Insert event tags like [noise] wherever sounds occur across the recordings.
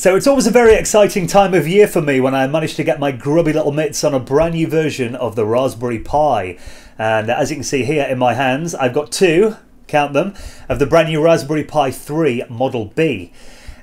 So it's always a very exciting time of year for me when I manage to get my grubby little mitts on a brand new version of the Raspberry Pi. And as you can see here in my hands, I've got two, count them, of the brand new Raspberry Pi 3 Model B.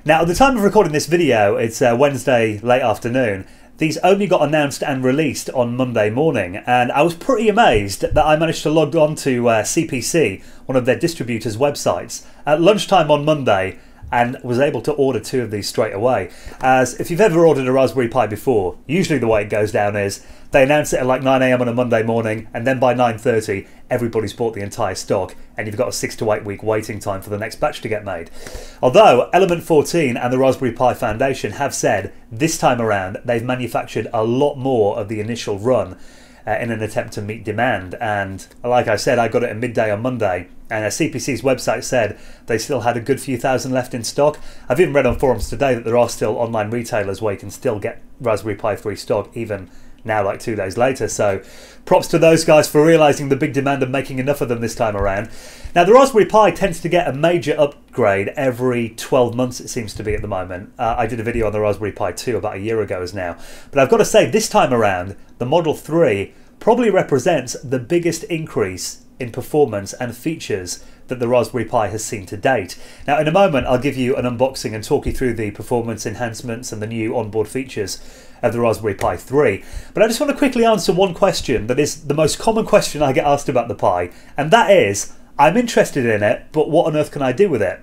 Now at the time of recording this video, it's uh, Wednesday late afternoon, these only got announced and released on Monday morning, and I was pretty amazed that I managed to log on to uh, CPC, one of their distributors' websites, at lunchtime on Monday and was able to order two of these straight away. As if you've ever ordered a Raspberry Pi before, usually the way it goes down is they announce it at like 9am on a Monday morning, and then by 9.30 everybody's bought the entire stock, and you've got a six to eight week waiting time for the next batch to get made. Although Element 14 and the Raspberry Pi Foundation have said this time around they've manufactured a lot more of the initial run uh, in an attempt to meet demand. And like I said, I got it at midday on Monday, and a CPC's website said they still had a good few thousand left in stock. I've even read on forums today that there are still online retailers where you can still get Raspberry Pi 3 stock even now like two days later. So props to those guys for realizing the big demand and making enough of them this time around. Now the Raspberry Pi tends to get a major upgrade every 12 months it seems to be at the moment. Uh, I did a video on the Raspberry Pi 2 about a year ago as now. But I've got to say this time around the Model 3 probably represents the biggest increase in performance and features that the Raspberry Pi has seen to date. Now, in a moment, I'll give you an unboxing and talk you through the performance enhancements and the new onboard features of the Raspberry Pi 3. But I just want to quickly answer one question that is the most common question I get asked about the Pi, and that is I'm interested in it, but what on earth can I do with it?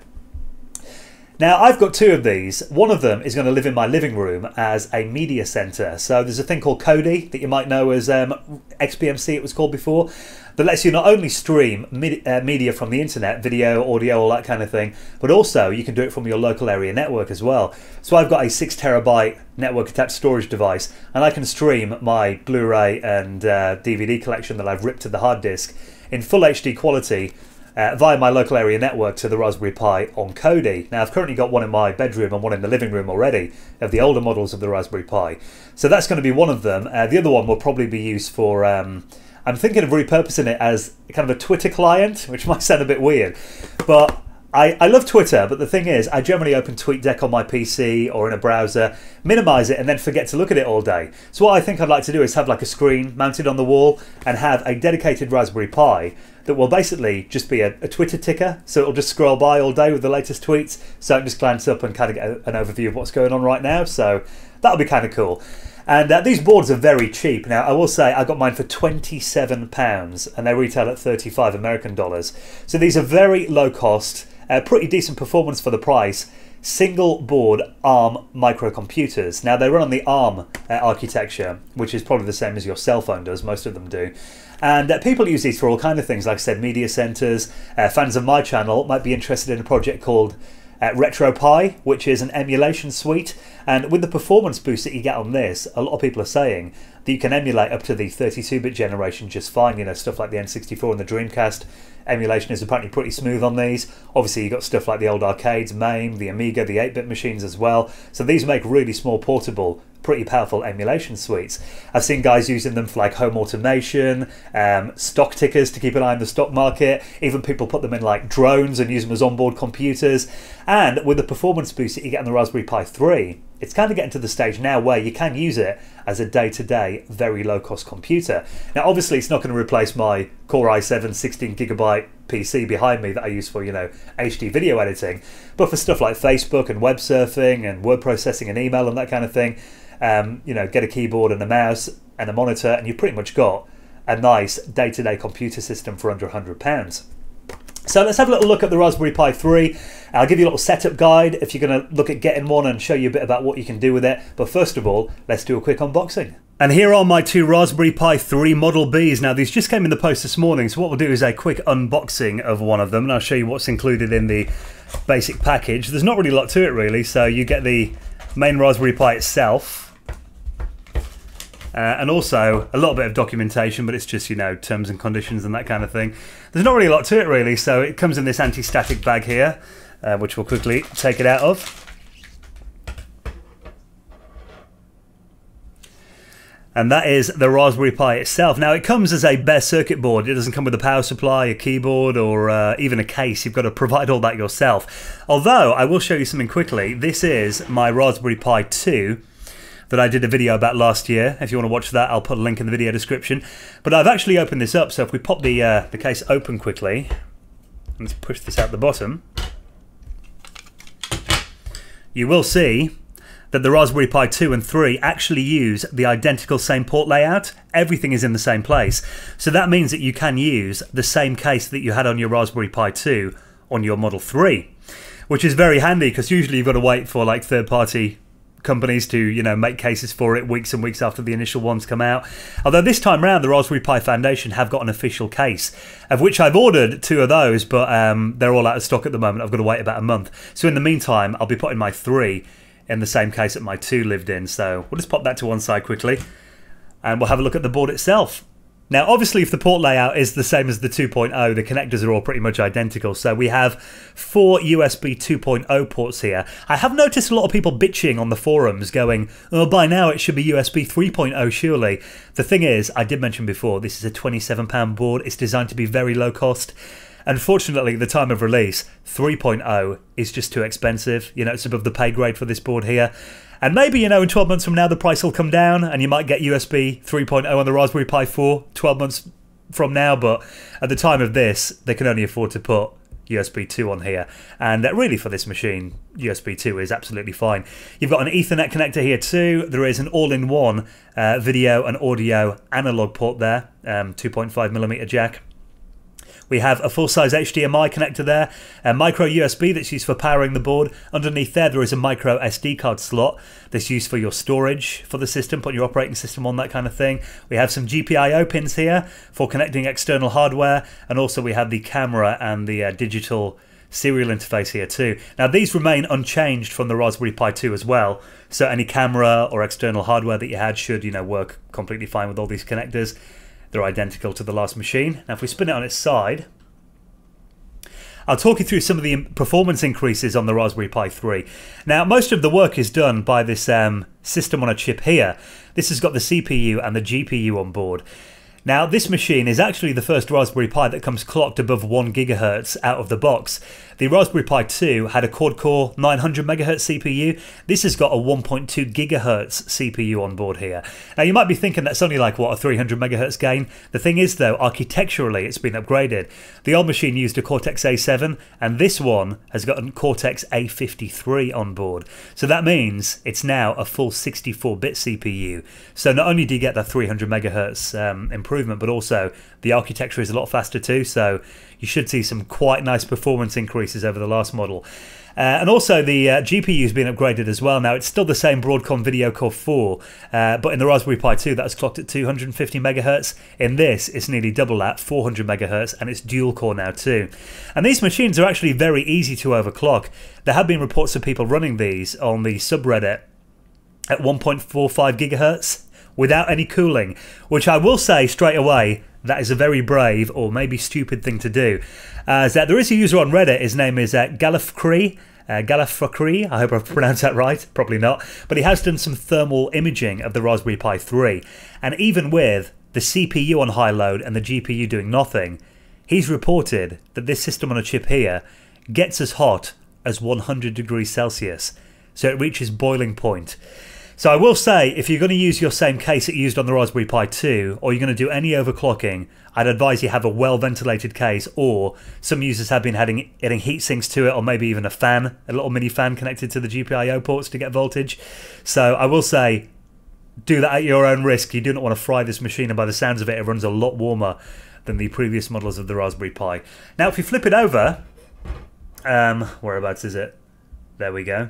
Now, I've got two of these. One of them is going to live in my living room as a media center. So there's a thing called Kodi that you might know as um, XBMC, it was called before, that lets you not only stream uh, media from the internet, video, audio, all that kind of thing, but also you can do it from your local area network as well. So I've got a six terabyte network attached storage device, and I can stream my Blu-ray and uh, DVD collection that I've ripped to the hard disk in full HD quality uh, via my local area network to the Raspberry Pi on Kodi. Now, I've currently got one in my bedroom and one in the living room already of the older models of the Raspberry Pi. So that's going to be one of them. Uh, the other one will probably be used for. Um, I'm thinking of repurposing it as kind of a Twitter client, [laughs] which might sound a bit weird, but I, I love Twitter, but the thing is, I generally open TweetDeck on my PC or in a browser, minimize it, and then forget to look at it all day. So, what I think I'd like to do is have like a screen mounted on the wall and have a dedicated Raspberry Pi that will basically just be a, a, Twitter ticker. So it'll just scroll by all day with the latest tweets. So I can just glance up and kind of get an overview of what's going on right now. So that'll be kind of cool. And uh, these boards are very cheap. Now, I will say I got mine for £27 and they retail at 35 American dollars. So these are very low cost, uh, pretty decent performance for the price single board ARM microcomputers. Now they run on the ARM uh, architecture, which is probably the same as your cell phone does, most of them do. And uh, people use these for all kind of things, like I said, media centers. Uh, fans of my channel might be interested in a project called uh, RetroPie, which is an emulation suite. And with the performance boost that you get on this, a lot of people are saying that you can emulate up to the 32-bit generation just fine. You know, stuff like the N64 and the Dreamcast emulation is apparently pretty smooth on these. Obviously, you've got stuff like the old arcades, MAME, the Amiga, the 8-bit machines as well. So these make really small portable pretty powerful emulation suites. I've seen guys using them for like home automation, um, stock tickers to keep an eye on the stock market. Even people put them in like drones and use them as onboard computers. And with the performance boost that you get on the Raspberry Pi 3, it's kind of getting to the stage now where you can use it as a day-to-day, very low-cost computer. Now, obviously, it's not going to replace my Core i7 16 gigabyte PC behind me that I use for, you know, HD video editing, but for stuff like Facebook and web surfing and word processing and email and that kind of thing, um, you know, get a keyboard and a mouse and a monitor, and you've pretty much got a nice day-to-day computer system for under £100. So let's have a little look at the Raspberry Pi 3. I'll give you a little setup guide if you're going to look at getting one and show you a bit about what you can do with it. But first of all, let's do a quick unboxing. And here are my two Raspberry Pi 3 Model Bs. Now, these just came in the post this morning, so what we'll do is a quick unboxing of one of them, and I'll show you what's included in the basic package. There's not really a lot to it, really, so you get the main Raspberry Pi itself, uh, and also a little bit of documentation, but it's just, you know, terms and conditions and that kind of thing. There's not really a lot to it, really, so it comes in this anti static bag here, uh, which we'll quickly take it out of. and that is the Raspberry Pi itself. Now, it comes as a bare circuit board. It doesn't come with a power supply, a keyboard, or uh, even a case. You've got to provide all that yourself. Although, I will show you something quickly. This is my Raspberry Pi 2 that I did a video about last year. If you want to watch that, I'll put a link in the video description. But I've actually opened this up, so if we pop the, uh, the case open quickly, let's push this out the bottom, you will see that the Raspberry Pi 2 and 3 actually use the identical same port layout. Everything is in the same place. So that means that you can use the same case that you had on your Raspberry Pi 2 on your Model 3, which is very handy because usually you've got to wait for like third party companies to you know make cases for it weeks and weeks after the initial ones come out. Although this time round, the Raspberry Pi Foundation have got an official case, of which I've ordered two of those, but um, they're all out of stock at the moment. I've got to wait about a month. So in the meantime, I'll be putting my three in the same case that my 2 lived in. So we'll just pop that to one side quickly and we'll have a look at the board itself. Now, obviously, if the port layout is the same as the 2.0, the connectors are all pretty much identical. So we have four USB 2.0 ports here. I have noticed a lot of people bitching on the forums going, oh, by now it should be USB 3.0, surely. The thing is, I did mention before, this is a £27 board. It's designed to be very low cost. Unfortunately, the time of release, 3.0 is just too expensive. You know, it's above the pay grade for this board here. And maybe, you know, in 12 months from now, the price will come down and you might get USB 3.0 on the Raspberry Pi 4 12 months from now. But at the time of this, they can only afford to put USB 2 on here. And that really, for this machine, USB 2 is absolutely fine. You've got an Ethernet connector here too. There is an all in one uh, video and audio analog port there, um, 2.5 millimeter jack. We have a full-size HDMI connector there, a micro USB that's used for powering the board. Underneath there, there is a micro SD card slot that's used for your storage for the system, put your operating system on, that kind of thing. We have some GPIO pins here for connecting external hardware, and also we have the camera and the uh, digital serial interface here too. Now these remain unchanged from the Raspberry Pi 2 as well, so any camera or external hardware that you had should, you know, work completely fine with all these connectors. They're identical to the last machine. Now if we spin it on its side, I'll talk you through some of the performance increases on the Raspberry Pi 3. Now, most of the work is done by this um, system on a chip here. This has got the CPU and the GPU on board. Now, this machine is actually the first Raspberry Pi that comes clocked above 1 GHz out of the box. The Raspberry Pi 2 had a quad core 900 MHz CPU. This has got a 1.2 GHz CPU on board here. Now, you might be thinking that's only like, what, a 300 MHz gain? The thing is, though, architecturally, it's been upgraded. The old machine used a Cortex A7, and this one has got a Cortex A53 on board. So that means it's now a full 64 bit CPU. So not only do you get that 300 MHz um, improvement, but also the architecture is a lot faster too. So you should see some quite nice performance increases over the last model. Uh, and also the uh, GPU has been upgraded as well. Now it's still the same Broadcom Video Core 4, uh, but in the Raspberry Pi 2 that's clocked at 250 megahertz. In this, it's nearly double that, 400 megahertz, and it's dual core now too. And these machines are actually very easy to overclock. There have been reports of people running these on the subreddit at 1.45 gigahertz without any cooling, which I will say straight away that is a very brave or maybe stupid thing to do. As that there is a user on Reddit, his name is uh, Galifree. Uh, Galifree, I hope I've pronounced that right, probably not, but he has done some thermal imaging of the Raspberry Pi 3, and even with the CPU on high load and the GPU doing nothing, he's reported that this system on a chip here gets as hot as 100 degrees Celsius, so it reaches boiling point. So I will say, if you're going to use your same case that you used on the Raspberry Pi 2, or you're going to do any overclocking, I'd advise you have a well ventilated case, or some users have been adding, getting heat sinks to it, or maybe even a fan, a little mini fan connected to the GPIO ports to get voltage. So I will say, do that at your own risk. You do not want to fry this machine, and by the sounds of it, it runs a lot warmer than the previous models of the Raspberry Pi. Now, if you flip it over, um, whereabouts is it? There we go.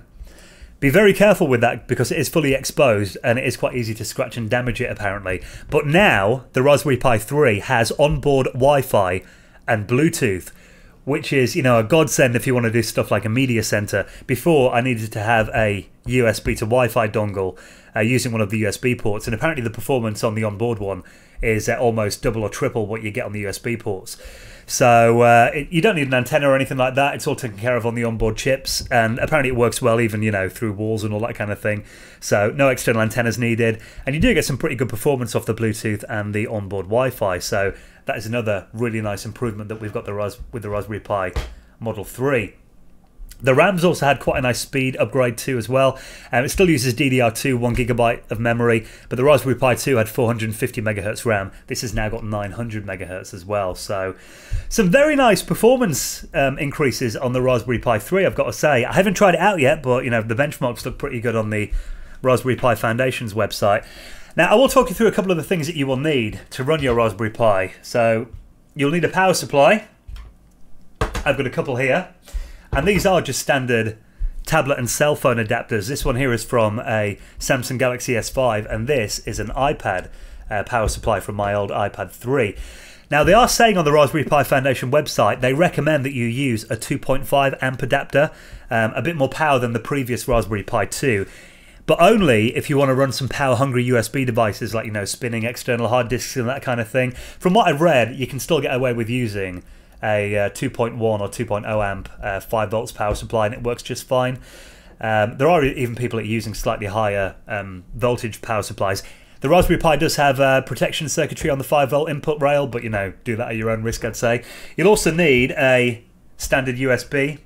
Be very careful with that because it is fully exposed and it is quite easy to scratch and damage it apparently. But now the Raspberry Pi 3 has onboard Wi-Fi and Bluetooth, which is, you know, a godsend if you want to do stuff like a media center. Before I needed to have a USB to Wi-Fi dongle uh, using one of the USB ports, and apparently the performance on the onboard one is uh, almost double or triple what you get on the USB ports. So uh, it, you don't need an antenna or anything like that. It's all taken care of on the onboard chips, and apparently it works well even you know through walls and all that kind of thing. So no external antennas needed, and you do get some pretty good performance off the Bluetooth and the onboard Wi-Fi. So that is another really nice improvement that we've got the with the Raspberry Pi Model 3. The RAM's also had quite a nice speed upgrade too as well. Um, it still uses DDR2, one gigabyte of memory, but the Raspberry Pi 2 had 450 megahertz RAM. This has now got 900 megahertz as well. So some very nice performance um, increases on the Raspberry Pi 3. I've got to say, I haven't tried it out yet, but you know the benchmarks look pretty good on the Raspberry Pi Foundation's website. Now I will talk you through a couple of the things that you will need to run your Raspberry Pi. So you'll need a power supply. I've got a couple here. And these are just standard tablet and cell phone adapters. This one here is from a Samsung Galaxy S5, and this is an iPad uh, power supply from my old iPad 3. Now, they are saying on the Raspberry Pi Foundation website they recommend that you use a 2.5 amp adapter, um, a bit more power than the previous Raspberry Pi 2 but only if you want to run some power hungry USB devices like you know spinning external hard disks and that kind of thing. From what I've read, you can still get away with using a uh, 2.1 or 2.0 amp uh, 5 volts power supply and it works just fine. Um, there are even people that are using slightly higher um, voltage power supplies. The Raspberry Pi does have protection circuitry on the 5 volt input rail, but you know, do that at your own risk, I'd say. You'll also need a standard USB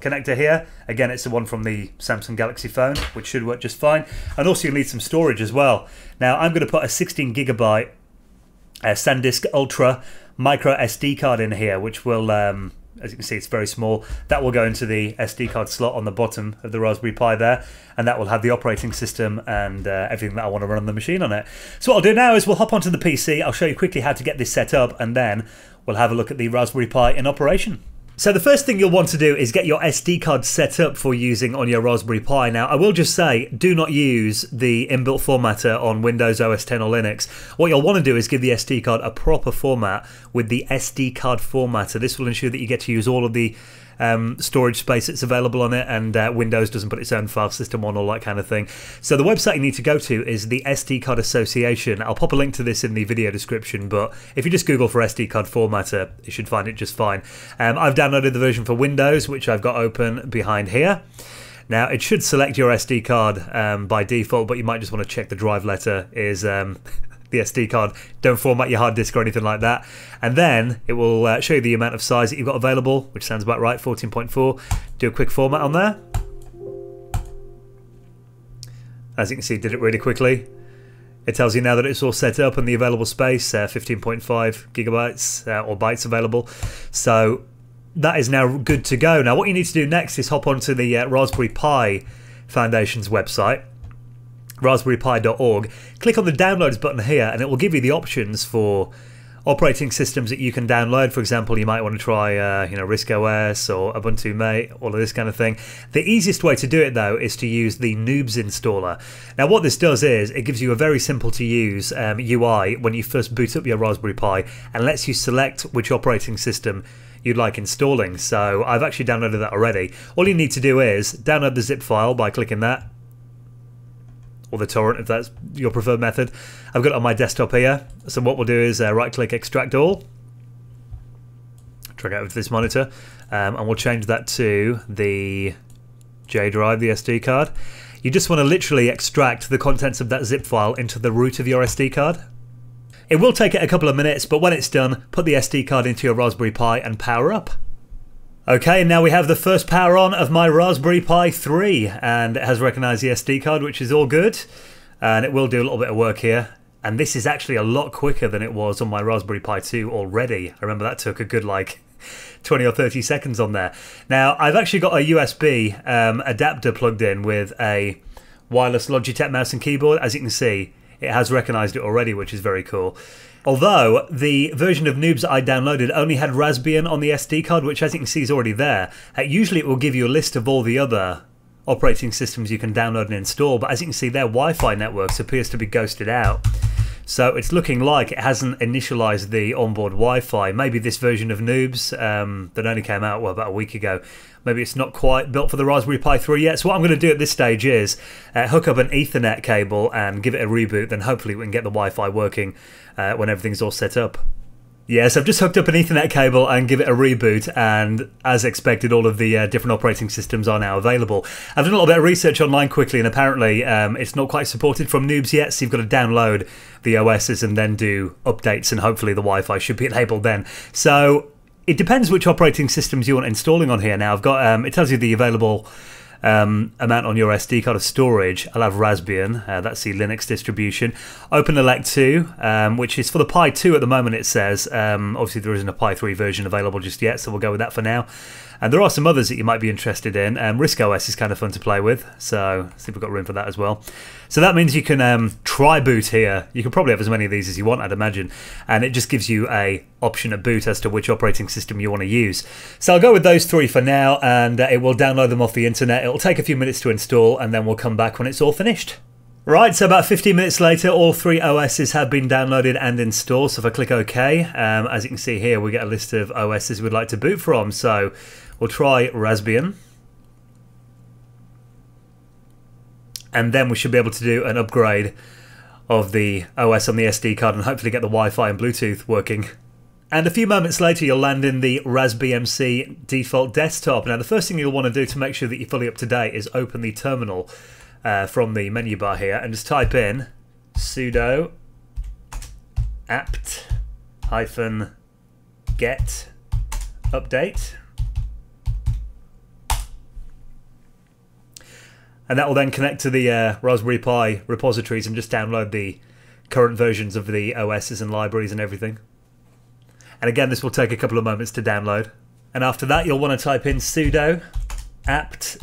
connector here. Again, it's the one from the Samsung Galaxy phone, which should work just fine. And also you'll need some storage as well. Now, I'm going to put a 16 gigabyte uh, SanDisk Ultra micro SD card in here, which will, um, as you can see, it's very small. That will go into the SD card slot on the bottom of the Raspberry Pi there, and that will have the operating system and uh, everything that I want to run on the machine on it. So what I'll do now is we'll hop onto the PC. I'll show you quickly how to get this set up, and then we'll have a look at the Raspberry Pi in operation. So the first thing you'll want to do is get your SD card set up for using on your Raspberry Pi. Now, I will just say, do not use the inbuilt formatter on Windows OS X or Linux. What you'll want to do is give the SD card a proper format with the SD card formatter. This will ensure that you get to use all of the um, storage space that's available on it, and uh, Windows doesn't put its own file system on, all that kind of thing. So the website you need to go to is the SD Card Association. I'll pop a link to this in the video description, but if you just Google for SD card formatter, you should find it just fine. Um, I've downloaded the version for Windows, which I've got open behind here. Now, it should select your SD card um, by default, but you might just want to check the drive letter is um, [laughs] the SD card. Don't format your hard disk or anything like that. And then it will uh, show you the amount of size that you've got available, which sounds about right, 14.4. Do a quick format on there. As you can see, did it really quickly. It tells you now that it's all set up and the available space, uh, 15.5 gigabytes uh, or bytes available. So that is now good to go. Now what you need to do next is hop onto the uh, Raspberry Pi Foundation's website raspberrypi.org, click on the downloads button here and it will give you the options for operating systems that you can download. For example, you might want to try, uh, you know, RISC OS or Ubuntu Mate, all of this kind of thing. The easiest way to do it though is to use the Noobs installer. Now, what this does is it gives you a very simple to use um, UI when you first boot up your Raspberry Pi and lets you select which operating system you'd like installing. So I've actually downloaded that already. All you need to do is download the zip file by clicking that or the torrent if that's your preferred method. I've got it on my desktop here. So what we'll do is uh, right click extract all. Drag out to this monitor um, and we'll change that to the J drive, the SD card. You just want to literally extract the contents of that zip file into the root of your SD card. It will take it a couple of minutes, but when it's done, put the SD card into your Raspberry Pi and power up. Okay, now we have the first power on of my Raspberry Pi 3 and it has recognised the SD card which is all good and it will do a little bit of work here and this is actually a lot quicker than it was on my Raspberry Pi 2 already. I remember that took a good like [laughs] 20 or 30 seconds on there. Now I've actually got a USB um, adapter plugged in with a wireless Logitech mouse and keyboard. As you can see it has recognised it already which is very cool. Although the version of Noobs I downloaded only had Raspbian on the SD card, which as you can see is already there. Uh, usually it will give you a list of all the other operating systems you can download and install, but as you can see their Wi-Fi networks appears to be ghosted out. So it's looking like it hasn't initialized the onboard Wi-Fi. Maybe this version of Noobs um, that only came out well, about a week ago. Maybe it's not quite built for the Raspberry Pi 3 yet. So what I'm going to do at this stage is uh, hook up an Ethernet cable and give it a reboot. Then hopefully we can get the Wi-Fi working uh, when everything's all set up. Yes, I've just hooked up an Ethernet cable and give it a reboot, and as expected, all of the uh, different operating systems are now available. I've done a little bit of research online quickly, and apparently um, it's not quite supported from noobs yet, so you've got to download the OSs and then do updates, and hopefully the Wi Fi should be [laughs] enabled then. So it depends which operating systems you want installing on here now. I've got um, it tells you the available um, amount on your SD card of storage. I'll have Raspbian, uh, that's the Linux distribution. OpenELEC 2, um, which is for the Pi 2 at the moment, it says. Um, obviously, there isn't a Pi 3 version available just yet, so we'll go with that for now. And there are some others that you might be interested in. Um, RISC-OS is kind of fun to play with, so see if we've got room for that as well. So that means you can um, try boot here. You can probably have as many of these as you want, I'd imagine. And it just gives you a option at boot as to which operating system you want to use. So I'll go with those three for now, and uh, it will download them off the internet. It'll take a few minutes to install, and then we'll come back when it's all finished. Right, so about 15 minutes later, all three OSs have been downloaded and installed. So if I click OK, um, as you can see here, we get a list of OSs we'd like to boot from. So We'll try Raspbian. And then we should be able to do an upgrade of the OS on the SD card and hopefully get the Wi-Fi and Bluetooth working. And a few moments later, you'll land in the RasBMC default desktop. Now, the first thing you'll want to do to make sure that you're fully up to date is open the terminal uh, from the menu bar here and just type in sudo apt hyphen get update and that will then connect to the uh, Raspberry Pi repositories and just download the current versions of the OSs and libraries and everything. And again, this will take a couple of moments to download. And after that, you'll want to type in sudo apt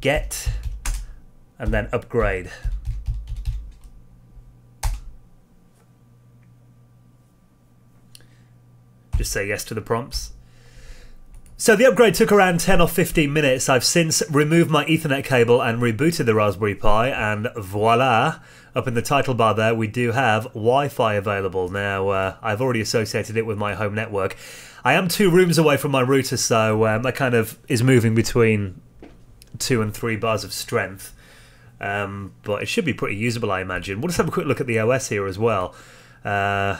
get and then upgrade. Just say yes to the prompts. So the upgrade took around 10 or 15 minutes. I've since removed my Ethernet cable and rebooted the Raspberry Pi and voila, up in the title bar there we do have Wi-Fi available. Now uh, I've already associated it with my home network. I am two rooms away from my router so um, that kind of is moving between two and three bars of strength. Um, but it should be pretty usable I imagine. We'll just have a quick look at the OS here as well. Uh,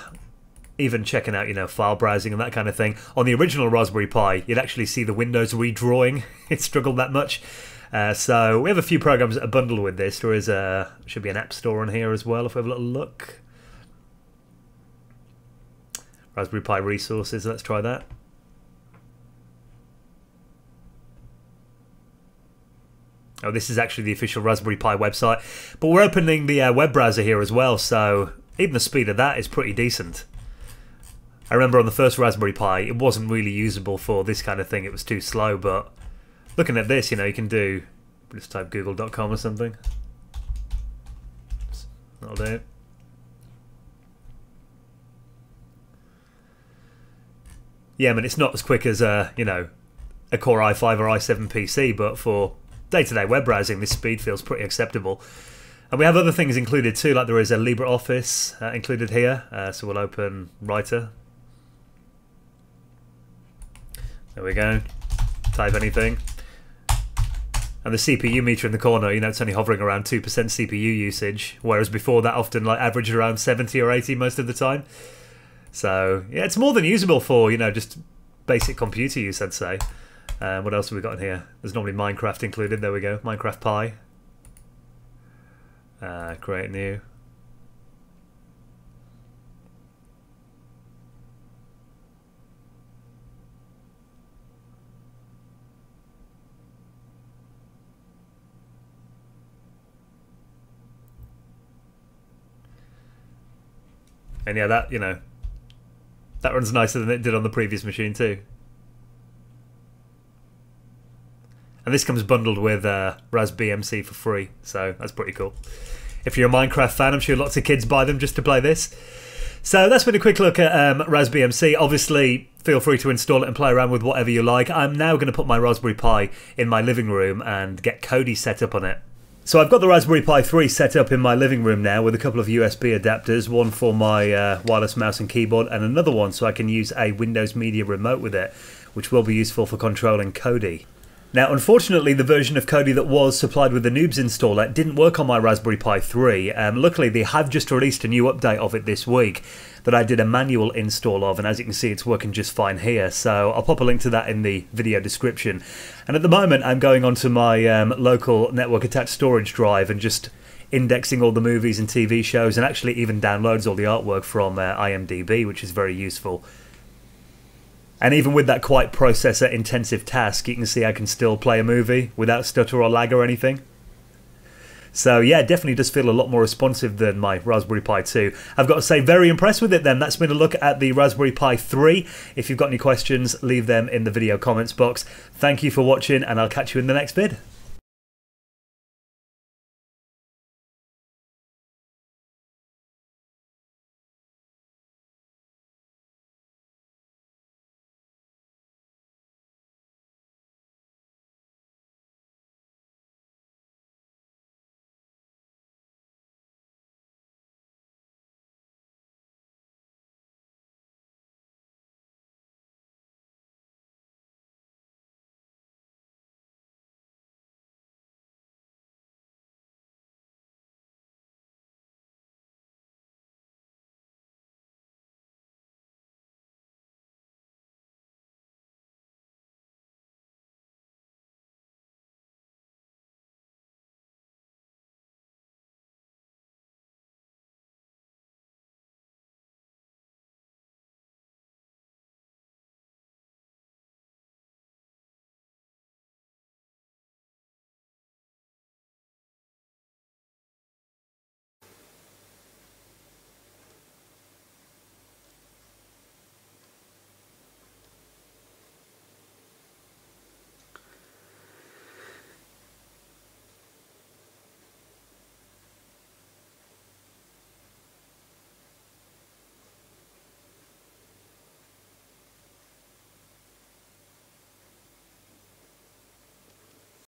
even checking out, you know, file browsing and that kind of thing. On the original Raspberry Pi, you'd actually see the windows redrawing. [laughs] it struggled that much. Uh, so we have a few programs that are bundled with this. There is a should be an app store on here as well. If we have a little look, Raspberry Pi resources. Let's try that. Oh, this is actually the official Raspberry Pi website. But we're opening the uh, web browser here as well, so even the speed of that is pretty decent. I remember on the first Raspberry Pi, it wasn't really usable for this kind of thing. It was too slow, but looking at this, you know, you can do, just type google.com or something. That'll do it. Yeah, I mean, it's not as quick as, uh, you know, a Core i5 or i7 PC, but for day-to-day -day web browsing, this speed feels pretty acceptable. And we have other things included too, like there is a LibreOffice uh, included here. Uh, so we'll open Writer, There we go. Type anything. And the CPU meter in the corner, you know, it's only hovering around 2% CPU usage, whereas before that often like averaged around 70 or 80 most of the time. So, yeah, it's more than usable for, you know, just basic computer use, I'd say. Uh, what else have we got in here? There's normally Minecraft included. There we go. Minecraft Pi. Uh, create new. And yeah, that you know, that runs nicer than it did on the previous machine too. And this comes bundled with uh, RasBMC for free, so that's pretty cool. If you're a Minecraft fan, I'm sure lots of kids buy them just to play this. So that's been a quick look at um, RasBMC. Obviously, feel free to install it and play around with whatever you like. I'm now going to put my Raspberry Pi in my living room and get Kodi set up on it. So I've got the Raspberry Pi 3 set up in my living room now with a couple of USB adapters, one for my uh, wireless mouse and keyboard and another one so I can use a Windows Media remote with it, which will be useful for controlling Kodi. Now, unfortunately, the version of Kodi that was supplied with the Noobs installer didn't work on my Raspberry Pi 3. Um, luckily, they have just released a new update of it this week that I did a manual install of, and as you can see, it's working just fine here. So I'll pop a link to that in the video description. And at the moment, I'm going onto my um, local network attached storage drive and just indexing all the movies and TV shows, and actually even downloads all the artwork from uh, IMDb, which is very useful. And even with that quite processor intensive task, you can see I can still play a movie without stutter or lag or anything. So yeah, definitely does feel a lot more responsive than my Raspberry Pi 2. I've got to say, very impressed with it then. That's been a look at the Raspberry Pi 3. If you've got any questions, leave them in the video comments box. Thank you for watching and I'll catch you in the next vid.